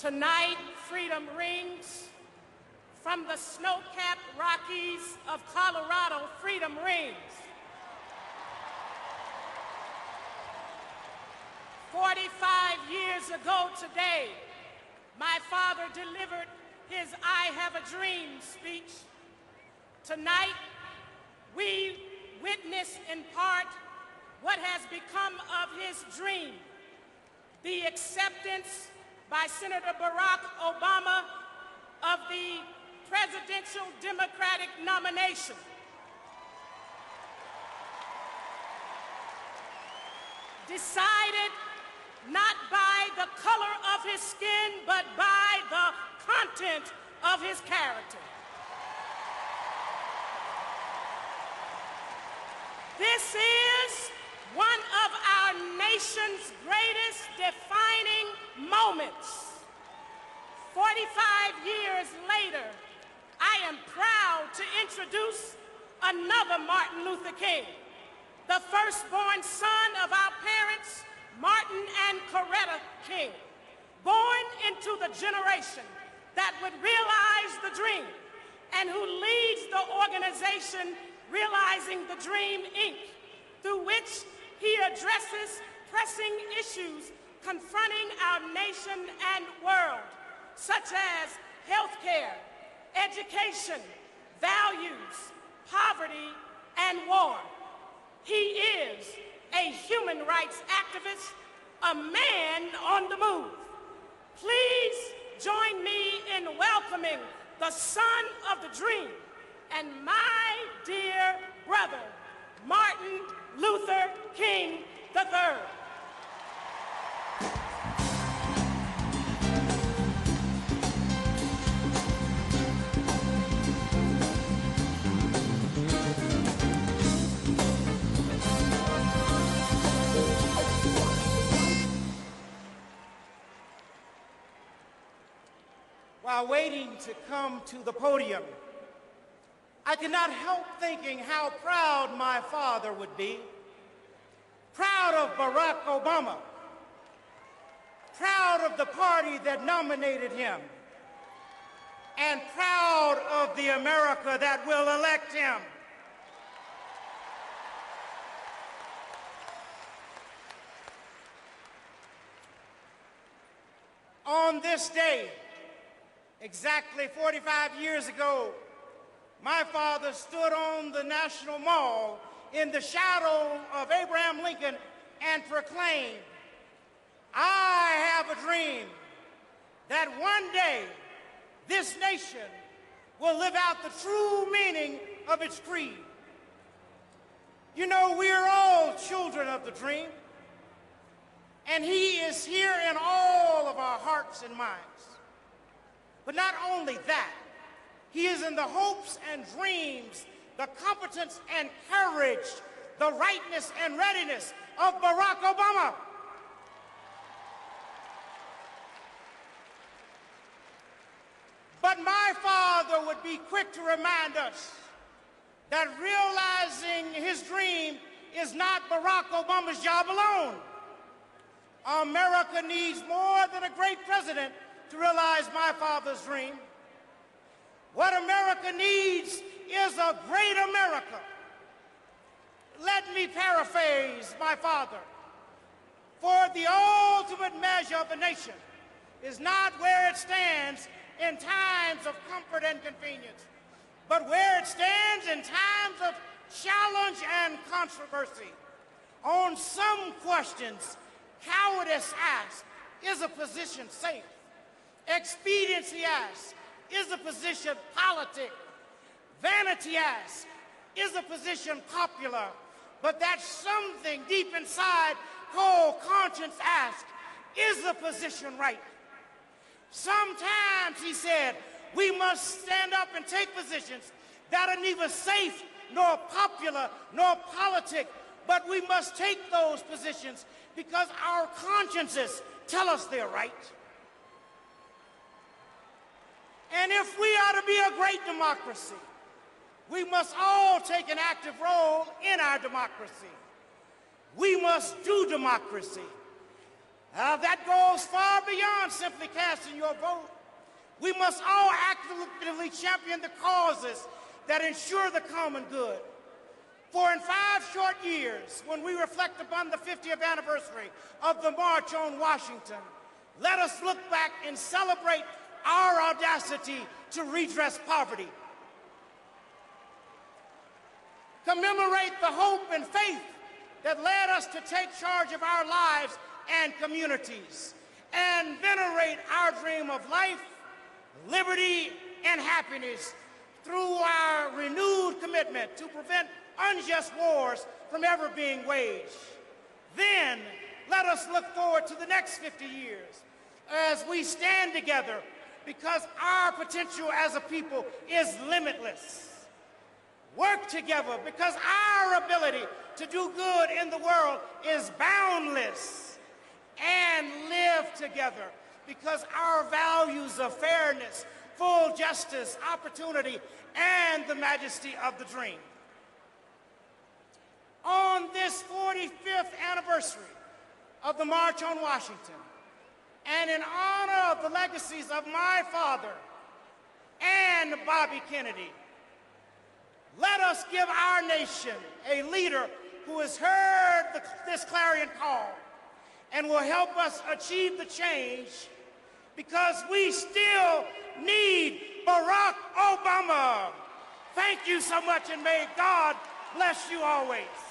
Tonight, freedom rings from the snow-capped Rockies of Colorado, freedom rings. 45 years ago today, my father delivered his I Have a Dream speech. Tonight, we witness in part what has become of his dream, the acceptance by Senator Barack Obama of the presidential Democratic nomination. Decided not by the color of his skin, but by the content of his character. This is nation's greatest defining moments. 45 years later, I am proud to introduce another Martin Luther King, the firstborn son of our parents, Martin and Coretta King, born into the generation that would realize the dream and who leads the organization Realizing the Dream, Inc., through which he addresses pressing issues confronting our nation and world, such as health care, education, values, poverty, and war. He is a human rights activist, a man on the move. Please join me in welcoming the son of the dream and my dear brother, Martin Luther King III. While waiting to come to the podium, I could not help thinking how proud my father would be. Proud of Barack Obama. Proud of the party that nominated him. And proud of the America that will elect him. On this day, exactly 45 years ago, my father stood on the National Mall in the shadow of Abraham Lincoln and proclaimed, I have a dream that one day this nation will live out the true meaning of its creed. You know, we are all children of the dream, and he is here in all of our hearts and minds. But not only that, he is in the hopes and dreams, the competence and courage, the rightness and readiness of Barack Obama. But my father would be quick to remind us that realizing his dream is not Barack Obama's job alone. America needs more than a great president to realize my father's dream. What America needs is a great America. Let me paraphrase my father. For the ultimate measure of a nation is not where it stands in times of comfort and convenience, but where it stands in times of challenge and controversy. On some questions, cowardice asks, is a position safe? Expediency asks, is a position politic. Vanity asks, is a position popular? But that something deep inside called conscience asks, is the position right? Sometimes, he said, we must stand up and take positions that are neither safe nor popular nor politic, but we must take those positions because our consciences tell us they're right. And if we are to be a great democracy, we must all take an active role in our democracy. We must do democracy. Uh, that goes far beyond simply casting your vote. We must all actively champion the causes that ensure the common good. For in five short years, when we reflect upon the 50th anniversary of the March on Washington, let us look back and celebrate our audacity to redress poverty. Commemorate the hope and faith that led us to take charge of our lives and communities, and venerate our dream of life, liberty, and happiness through our renewed commitment to prevent unjust wars from ever being waged. Then let us look forward to the next 50 years as we stand together because our potential as a people is limitless. Work together because our ability to do good in the world is boundless. And live together because our values of fairness, full justice, opportunity, and the majesty of the dream. On this 45th anniversary of the March on Washington, and in honor of the legacies of my father and Bobby Kennedy, let us give our nation a leader who has heard the, this clarion call and will help us achieve the change because we still need Barack Obama. Thank you so much, and may God bless you always.